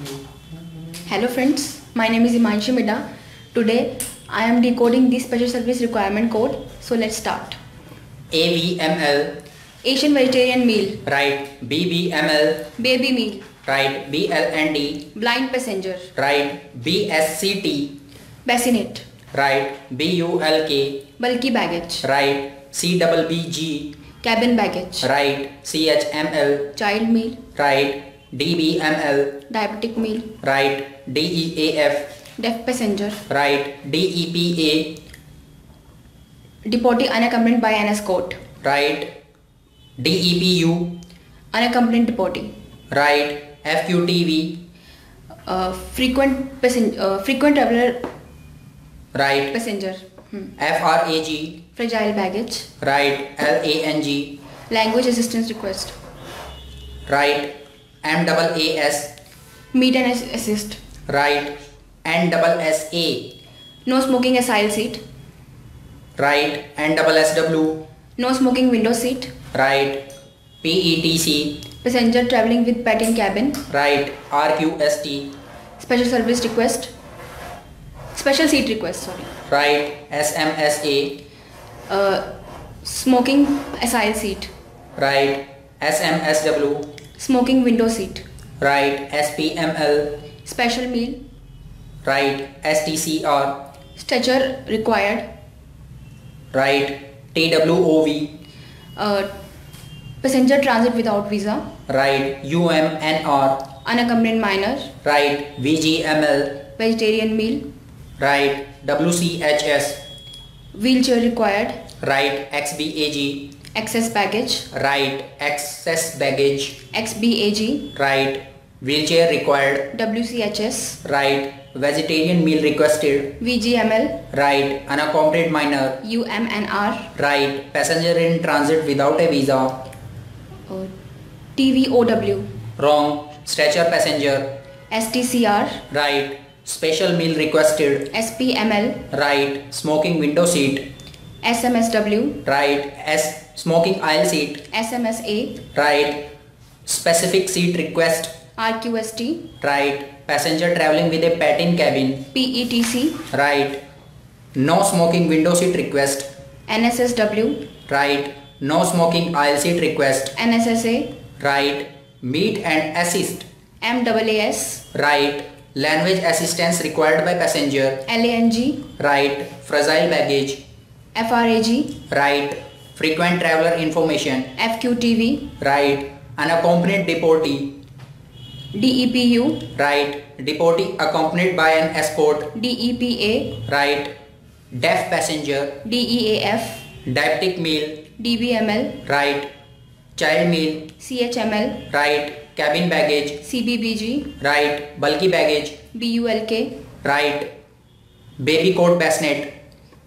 Hello friends, my name is Himanshi Middha. Today I am decoding the special service requirement code. So let's start. AVML, Asian vegetarian meal, right, BBML, baby meal, right, BLND, blind passenger, right, BSCT, bassinet, right, BULK, bulky baggage, right, CWBG cabin baggage, right, CHML, child meal, right, DBML, diabetic meal, right, DEAF, deaf passenger, right, DEPA, deportee unaccompanied by an escort, right, DEPU, unaccompanied deportee, right, FQTV, uh, frequent passenger, uh, frequent traveler right, passenger, hmm. FRAG, fragile baggage, right, LANG, language assistance request, right, MAAS, meet and assist, right, N double S A. no smoking aisle seat, right, N double S W. no smoking window seat, right, PETC, passenger traveling with pet in cabin, right, RQST, special service request, special seat request, sorry, right, SMSA, uh, smoking aisle seat, right, SMSW, smoking window seat, right, SPML, special meal, right, STCR, stretcher required, right, TWOV, uh, passenger transit without visa, right, UMNR, unaccompanied minor, right, VGML, vegetarian meal, right, WCHS, wheelchair required, right, XBAG, excess baggage, right, excess baggage, XBAG, right, wheelchair required, WCHS, right, vegetarian meal requested, VGML, right, unaccompanied minor, UMNR, right, passenger in transit without a visa, uh, TVOW, wrong, stretcher passenger, STCR, right, special meal requested, SPML, right, smoking window seat, SMSW, right, S smoking aisle seat, SMSA, right, specific seat request, RQST, right, passenger traveling with a pet in cabin, PETC, right, no smoking window seat request, NSSW, right, no smoking aisle seat request, NSSA, right, meet and assist, MAAS, right, language assistance required by passenger, LANG, right, fragile baggage, FRAG, right, frequent traveler information, FQTV, right, unaccompanied deportee, DEPU, right, deportee accompanied by an escort, DEPA, right, deaf passenger, DEAF, diabetic meal, DBML, right, child meal, CHML, right, cabin baggage, CBBG, right, bulky baggage, BULK, right, baby coat bassinet,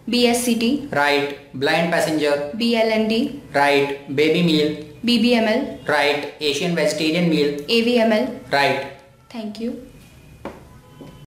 BSCT, right, blind passenger, BLND, right, baby meal, BBML, right, Asian vegetarian meal, AVML. right. Thank you.